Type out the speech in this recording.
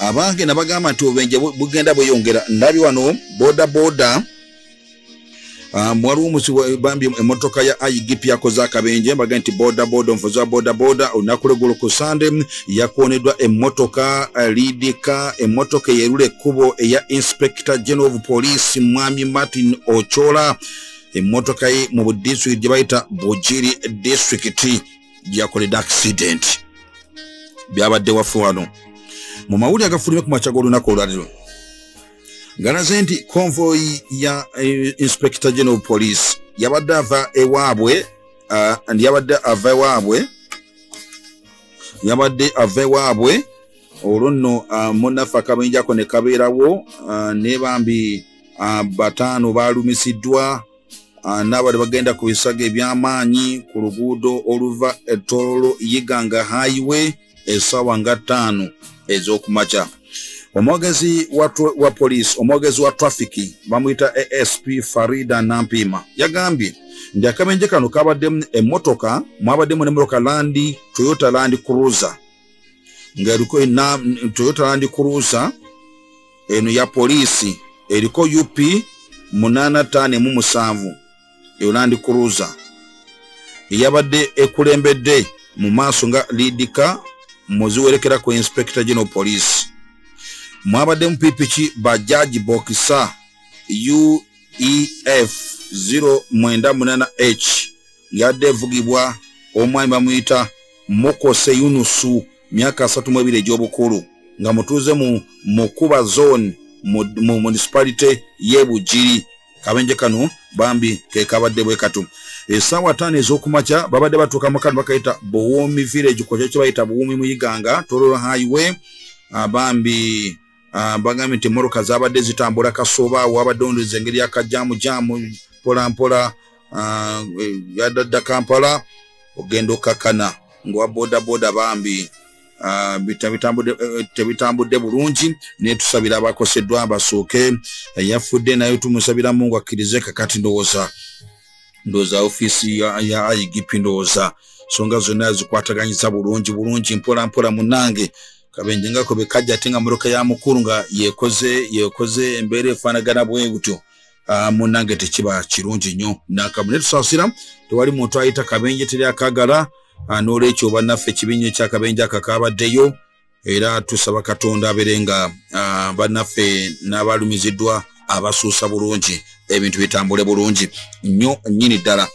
abange nabagamba nti obubenje bu- bugenda bweyongera ndabye wano boda boda Um, waliwo omusi wa- bambi emotoka ya igp yakoze akabenje mbaga nti boda boda omuvuzi wa boda boda olunaku lweggulo ku sande yakoneddwa emmotoka uh, lidika emmotoka eyerula ekkubo eya inspector general of police mwami martin ochola. Emmotoka ye mu budistrict gye bayita bugiri district gyakoledde accident. Byabadde wafe wano mu mawulire agafulumye ku makya g'olunaku olwaliro galaze nti convoy ya eh, inspector general police yabadde ava ewaabwe uh, yabadde ava ewaabwe yabadde ava ewaabwe olwo nno uh, munaffe akabenje ako ne kabeerawo ne bambi bataano baalumisiddwa n'abali bagenda ku bisago eby'amaanyi ku luguudo oluva etololo yiganga highway essaawa nga ttaano ez'okumakya. Omwogezi wa, wa poliisi omwogezi wa trafiki bamuyita asp farida nampima yagambye nti akabenje kano kabaddemu emmotoka mwabaddemu nemmotoka landi toyota land cruiser. Ng'eriko ena- toyota land cruiser eno ya poliisi eriko up 85 eyo land cruiser. Eyabadde ekulembedde mu maaso nga lidika muziwerekera ku inspector general police. Mwabaddemu pipiki bajaji bokisa uef 098h yadde evugibwa omwami bamuyita mukose yunusu myaka 32 egy'obukulu nga mutuuze mu mukuba zone mu, mu municipality y'ebugiri kabenje kano bambi kekabadde bwe katu essaawa ttaano ez'okumakya babadde batuuka mu kano bakayita buwumi village kwekyo kye bayita buwumi muyiganga tololo highway. Abambi uh, bagambye nti emmotoka zabadde zitambula kasoba wabadde ondeza engeri yakajamujamu mpolampola uh, yadadda kampala ogenda okakana ngaowa bodaboda bambi. Eh, tebitambudde bulungi naye tusabira abakoseddwa basooke. Yafudde naye tumusabira mungu akkirize kakati ndowooza ndowooza ofiisi ya, igp ndowooza songa zonna zikwataganyiza bulungi bulungi mpola mpola munange. Kabenje ngako bekajja ate nga motoka ya mukulu nga yekoze yekoze embeera efaanagana bwe butyo. Munnange tekiba kirungi nnyo. Nakamu ne tusaasira tewali muntu ayita kabenje teri akagala n'olwekyo bannaffe ekibinya ekyakabenje akakabaddeyo era tusaba katonda abeere nga bannaffe n'abalumiziddwa abasuusa bulungi ebintu bitambule bulungi. Nnyo nnyini ddala